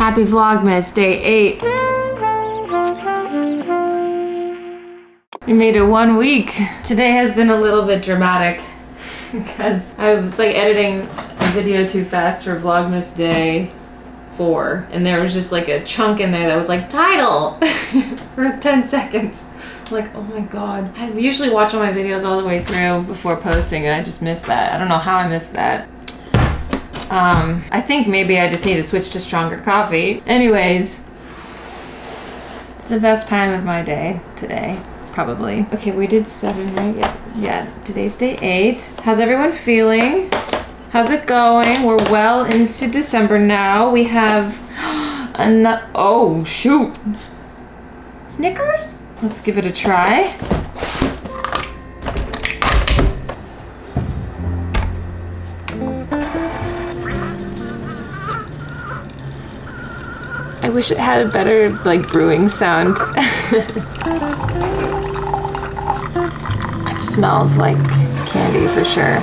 Happy Vlogmas, day eight. We made it one week. Today has been a little bit dramatic because I was like editing a video too fast for Vlogmas day four and there was just like a chunk in there that was like title for 10 seconds. Like, oh my god. I usually watch all my videos all the way through before posting and I just missed that. I don't know how I missed that. Um, I think maybe I just need to switch to stronger coffee. Anyways, it's the best time of my day today, probably. Okay, we did seven, right? Yeah, yeah. Today's day eight. How's everyone feeling? How's it going? We're well into December now. We have a oh shoot, Snickers. Let's give it a try. I wish it had a better like brewing sound. it smells like candy for sure.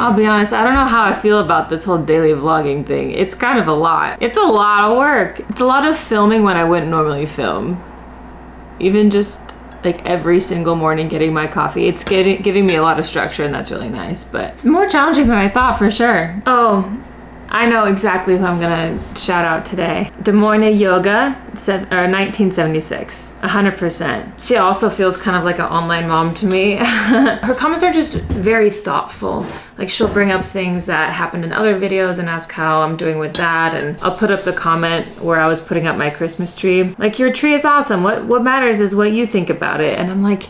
I'll be honest, I don't know how I feel about this whole daily vlogging thing. It's kind of a lot. It's a lot of work. It's a lot of filming when I wouldn't normally film. Even just like every single morning getting my coffee. It's getting, giving me a lot of structure and that's really nice, but it's more challenging than I thought for sure. Oh, I know exactly who I'm gonna shout out today. Des Moines Yoga, 1976, uh, 100%. She also feels kind of like an online mom to me. Her comments are just very thoughtful. Like she'll bring up things that happened in other videos and ask how I'm doing with that. And I'll put up the comment where I was putting up my Christmas tree. Like your tree is awesome. What, what matters is what you think about it. And I'm like,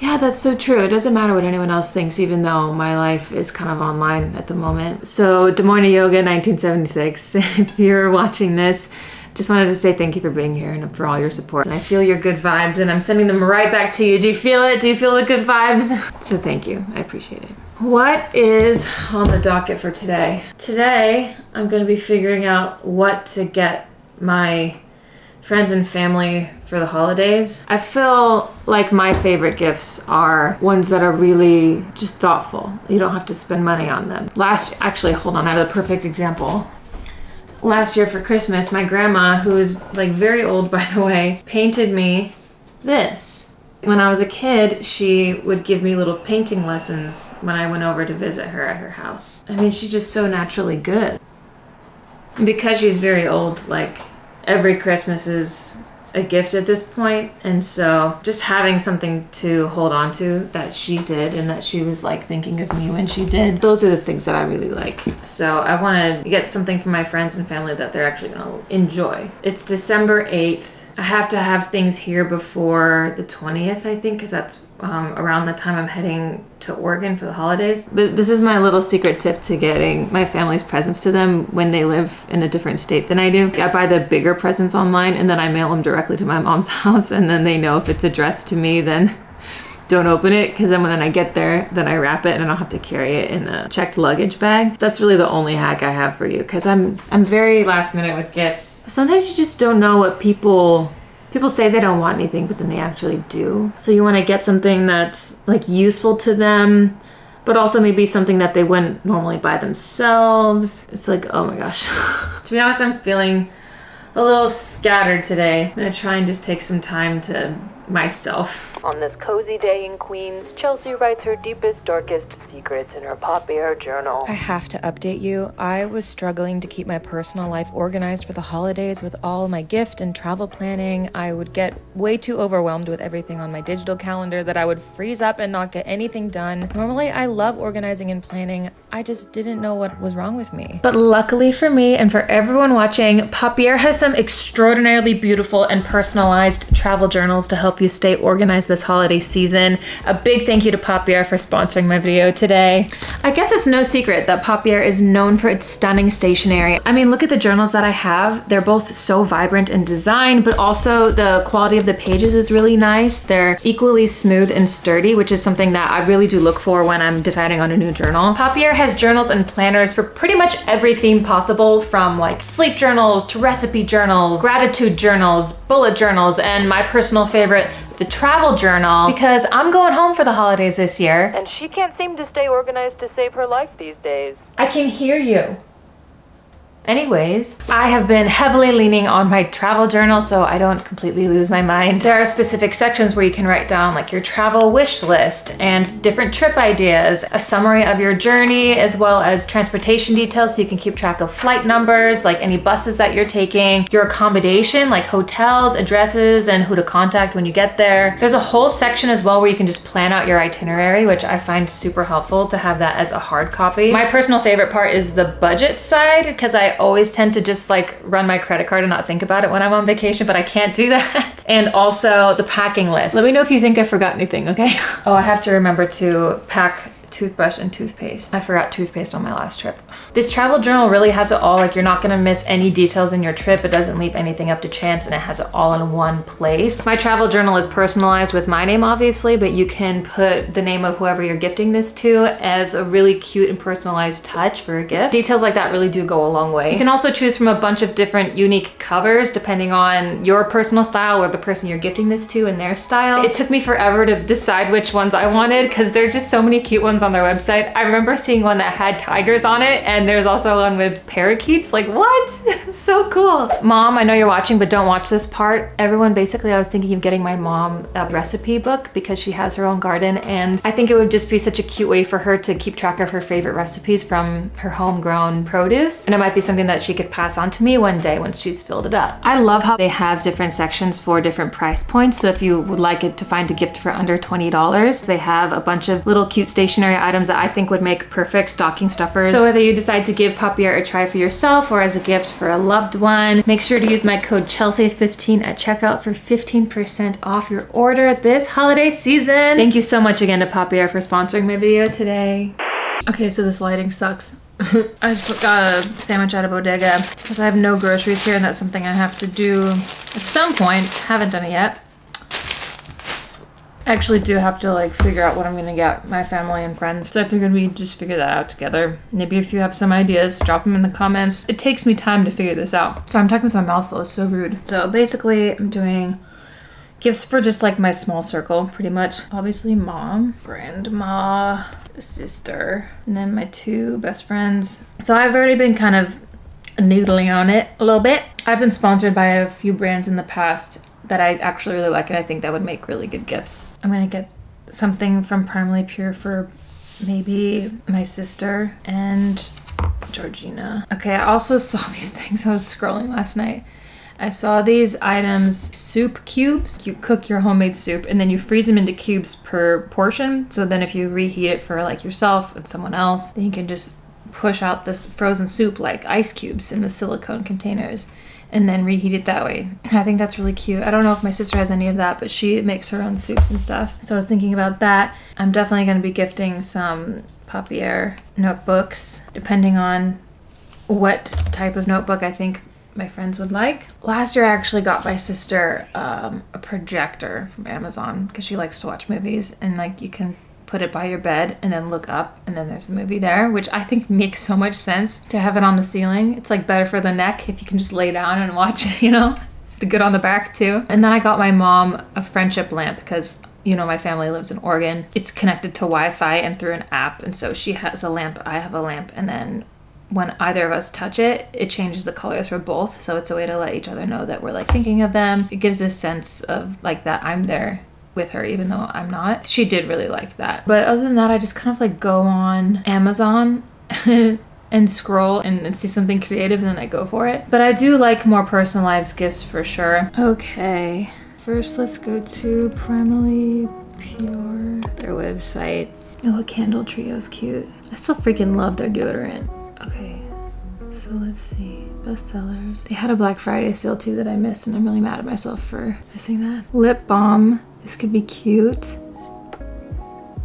yeah, that's so true. It doesn't matter what anyone else thinks, even though my life is kind of online at the moment. So, Des Moines Yoga 1976. if you're watching this, just wanted to say thank you for being here and for all your support. And I feel your good vibes and I'm sending them right back to you. Do you feel it? Do you feel the good vibes? So thank you. I appreciate it. What is on the docket for today? Today, I'm going to be figuring out what to get my friends and family for the holidays. I feel like my favorite gifts are ones that are really just thoughtful. You don't have to spend money on them. Last, actually, hold on, I have a perfect example. Last year for Christmas, my grandma, who is like very old by the way, painted me this. When I was a kid, she would give me little painting lessons when I went over to visit her at her house. I mean, she's just so naturally good. Because she's very old, like every Christmas is a gift at this point and so just having something to hold on to that she did and that she was like thinking of me when she did those are the things that i really like. So i want to get something for my friends and family that they're actually going to enjoy. It's december 8th I have to have things here before the 20th, I think, because that's um, around the time I'm heading to Oregon for the holidays. But this is my little secret tip to getting my family's presents to them when they live in a different state than I do. I buy the bigger presents online and then I mail them directly to my mom's house and then they know if it's addressed to me, then don't open it because then when I get there, then I wrap it and I don't have to carry it in a checked luggage bag. That's really the only hack I have for you because I'm I'm very last minute with gifts. Sometimes you just don't know what people people say they don't want anything, but then they actually do. So you want to get something that's like useful to them, but also maybe something that they wouldn't normally buy themselves. It's like, oh my gosh. to be honest, I'm feeling a little scattered today. I'm gonna try and just take some time to myself. On this cozy day in Queens, Chelsea writes her deepest, darkest secrets in her Papier journal. I have to update you. I was struggling to keep my personal life organized for the holidays with all my gift and travel planning. I would get way too overwhelmed with everything on my digital calendar that I would freeze up and not get anything done. Normally, I love organizing and planning. I just didn't know what was wrong with me. But luckily for me and for everyone watching, Papier has some extraordinarily beautiful and personalized travel journals to help you stay organized this holiday season. A big thank you to Papier for sponsoring my video today. I guess it's no secret that Papier is known for its stunning stationery. I mean, look at the journals that I have. They're both so vibrant in design, but also the quality of the pages is really nice. They're equally smooth and sturdy, which is something that I really do look for when I'm deciding on a new journal. Papier has journals and planners for pretty much every theme possible from like sleep journals to recipe journals, gratitude journals, bullet journals, and my personal favorite, the travel journal because I'm going home for the holidays this year. And she can't seem to stay organized to save her life these days. I can hear you. Anyways, I have been heavily leaning on my travel journal so I don't completely lose my mind. There are specific sections where you can write down like your travel wish list and different trip ideas, a summary of your journey, as well as transportation details so you can keep track of flight numbers, like any buses that you're taking, your accommodation, like hotels, addresses, and who to contact when you get there. There's a whole section as well where you can just plan out your itinerary, which I find super helpful to have that as a hard copy. My personal favorite part is the budget side because I always tend to just like run my credit card and not think about it when I'm on vacation, but I can't do that. and also the packing list. Let me know if you think I forgot anything, okay? oh, I have to remember to pack toothbrush and toothpaste. I forgot toothpaste on my last trip. This travel journal really has it all. Like you're not gonna miss any details in your trip. It doesn't leave anything up to chance and it has it all in one place. My travel journal is personalized with my name obviously, but you can put the name of whoever you're gifting this to as a really cute and personalized touch for a gift. Details like that really do go a long way. You can also choose from a bunch of different unique covers depending on your personal style or the person you're gifting this to and their style. It took me forever to decide which ones I wanted because there're just so many cute ones on their website. I remember seeing one that had tigers on it and there's also one with parakeets. Like what? so cool. Mom, I know you're watching, but don't watch this part. Everyone, basically I was thinking of getting my mom a recipe book because she has her own garden and I think it would just be such a cute way for her to keep track of her favorite recipes from her homegrown produce. And it might be something that she could pass on to me one day once she's filled it up. I love how they have different sections for different price points. So if you would like it to find a gift for under $20, they have a bunch of little cute stationery items that I think would make perfect stocking stuffers. So whether you decide to give Papier a try for yourself or as a gift for a loved one, make sure to use my code Chelsea15 at checkout for 15% off your order this holiday season. Thank you so much again to Papier for sponsoring my video today. Okay, so this lighting sucks. I just got a sandwich at a bodega because I have no groceries here and that's something I have to do at some point. Haven't done it yet actually do have to like figure out what I'm gonna get my family and friends. So I figured we just figure that out together. Maybe if you have some ideas, drop them in the comments. It takes me time to figure this out. So I'm talking with my mouth full, it's so rude. So basically I'm doing gifts for just like my small circle, pretty much. Obviously mom, grandma, sister, and then my two best friends. So I've already been kind of noodling on it a little bit. I've been sponsored by a few brands in the past that I actually really like and I think that would make really good gifts. I'm gonna get something from Primarily Pure for maybe my sister and Georgina. Okay, I also saw these things. I was scrolling last night. I saw these items, soup cubes. You cook your homemade soup and then you freeze them into cubes per portion. So then if you reheat it for like yourself and someone else, then you can just push out this frozen soup like ice cubes in the silicone containers and then reheat it that way. I think that's really cute. I don't know if my sister has any of that, but she makes her own soups and stuff. So I was thinking about that. I'm definitely going to be gifting some Papier notebooks, depending on what type of notebook I think my friends would like. Last year I actually got my sister um, a projector from Amazon because she likes to watch movies and like you can put it by your bed and then look up and then there's the movie there, which I think makes so much sense to have it on the ceiling. It's like better for the neck if you can just lay down and watch it, you know? It's good on the back too. And then I got my mom a friendship lamp because you know, my family lives in Oregon. It's connected to Wi-Fi and through an app. And so she has a lamp, I have a lamp. And then when either of us touch it, it changes the colors for both. So it's a way to let each other know that we're like thinking of them. It gives a sense of like that I'm there with her even though I'm not. She did really like that. But other than that, I just kind of like go on Amazon and scroll and, see something creative and then I go for it. But I do like more personalized gifts for sure. Okay, first let's go to Primarily Pure, their website. Oh, a candle trio is cute. I still freaking love their deodorant. Okay, so let's see. Bestsellers. They had a Black Friday sale too that I missed and I'm really mad at myself for missing that. Lip balm. This could be cute.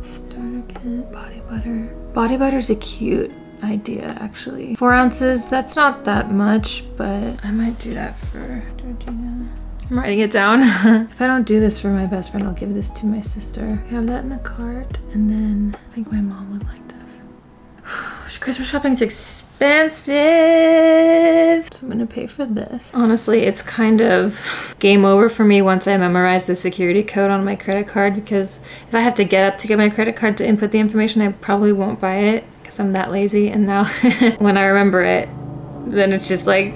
Starter kit. Body butter. Body butter's a cute idea actually. Four ounces, that's not that much, but I might do that for Georgina. I'm writing it down. if I don't do this for my best friend, I'll give this to my sister. Have that in the cart. And then I think my mom would like this. Christmas shopping is expensive expensive. So I'm gonna pay for this. Honestly, it's kind of game over for me once I memorize the security code on my credit card because if I have to get up to get my credit card to input the information, I probably won't buy it because I'm that lazy. And now when I remember it, then it's just like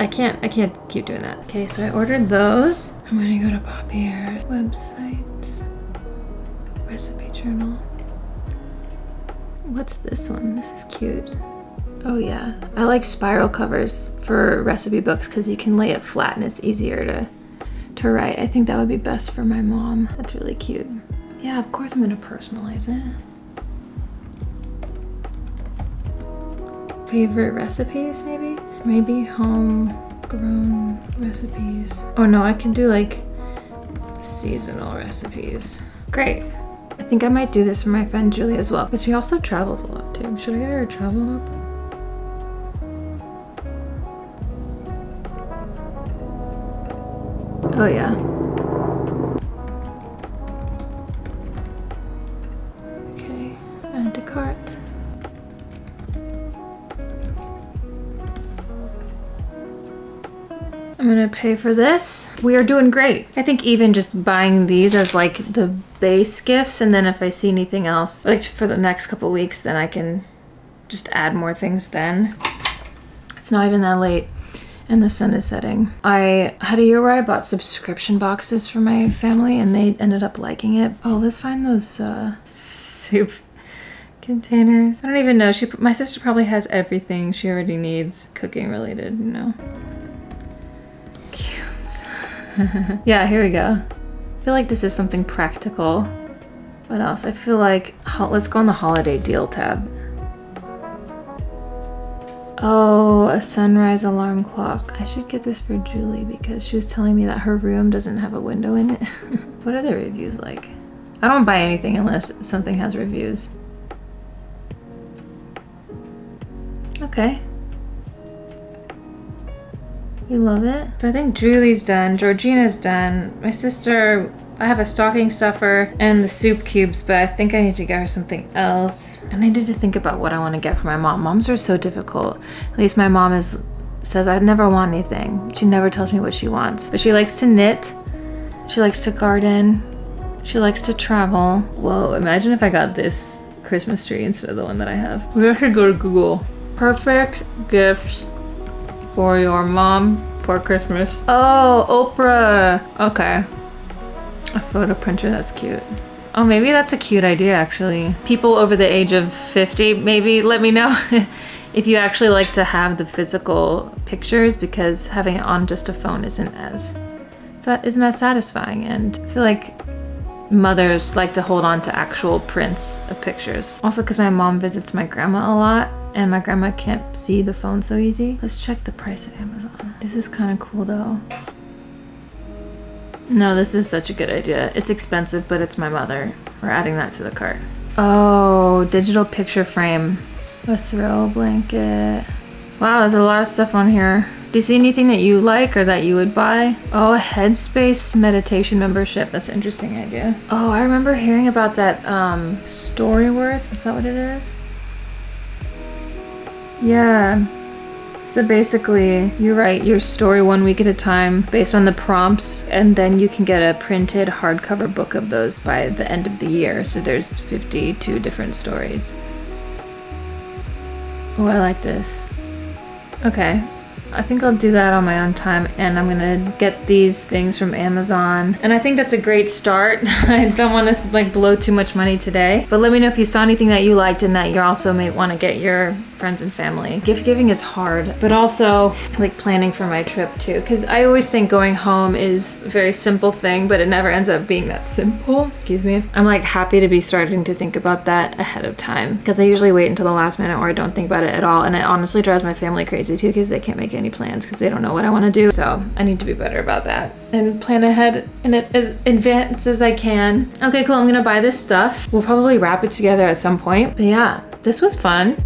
I can't I can't keep doing that. Okay, so I ordered those. I'm gonna go to Papier's website. Recipe journal. What's this one? This is cute. Oh yeah, I like spiral covers for recipe books because you can lay it flat and it's easier to to write. I think that would be best for my mom. That's really cute. Yeah, of course I'm gonna personalize it. favorite recipes maybe? Maybe homegrown recipes. Oh no, I can do like seasonal recipes. Great. I think I might do this for my friend Julie as well, but she also travels a lot too. Should I get her a travel notebook? Gonna pay for this. We are doing great. I think even just buying these as like the base gifts and then if I see anything else, like for the next couple weeks, then I can just add more things then. It's not even that late and the sun is setting. I had a year where I bought subscription boxes for my family and they ended up liking it. Oh, let's find those uh, soup containers. I don't even know. She, My sister probably has everything she already needs cooking related, you know. yeah, here we go. I feel like this is something practical. What else? I feel like, let's go on the holiday deal tab. Oh, a sunrise alarm clock. I should get this for Julie because she was telling me that her room doesn't have a window in it. what are the reviews like? I don't buy anything unless something has reviews. Okay. You love it? So I think Julie's done, Georgina's done. My sister, I have a stocking stuffer and the soup cubes, but I think I need to get her something else. And I need to think about what I want to get for my mom. Moms are so difficult. At least my mom is says I never want anything. She never tells me what she wants. But she likes to knit. She likes to garden. She likes to travel. Whoa, imagine if I got this Christmas tree instead of the one that I have. We should go to Google. Perfect gifts for your mom for Christmas. Oh, Oprah. Okay. A photo printer, that's cute. Oh, maybe that's a cute idea, actually. People over the age of 50, maybe let me know if you actually like to have the physical pictures because having it on just a phone isn't as, isn't as satisfying. And I feel like mothers like to hold on to actual prints of pictures. Also because my mom visits my grandma a lot and my grandma can't see the phone so easy. Let's check the price at Amazon. This is kind of cool though. No, this is such a good idea. It's expensive, but it's my mother. We're adding that to the cart. Oh, digital picture frame. A throw blanket. Wow, there's a lot of stuff on here. Do you see anything that you like or that you would buy? Oh, a Headspace meditation membership. That's an interesting idea. Oh, I remember hearing about that um, Storyworth. Is that what it is? Yeah. So basically, you write your story one week at a time based on the prompts, and then you can get a printed hardcover book of those by the end of the year. So there's 52 different stories. Oh, I like this. Okay, I think I'll do that on my own time and I'm gonna get these things from Amazon. And I think that's a great start. I don't wanna like blow too much money today. But let me know if you saw anything that you liked and that you also may wanna get your friends and family. Gift giving is hard, but also like planning for my trip too. Cause I always think going home is a very simple thing, but it never ends up being that simple, excuse me. I'm like happy to be starting to think about that ahead of time. Cause I usually wait until the last minute or I don't think about it at all. And it honestly drives my family crazy too, cause they can't make any plans because they don't know what I wanna do. So I need to be better about that and plan ahead in it as advance as I can. Okay, cool, I'm gonna buy this stuff. We'll probably wrap it together at some point. But yeah, this was fun.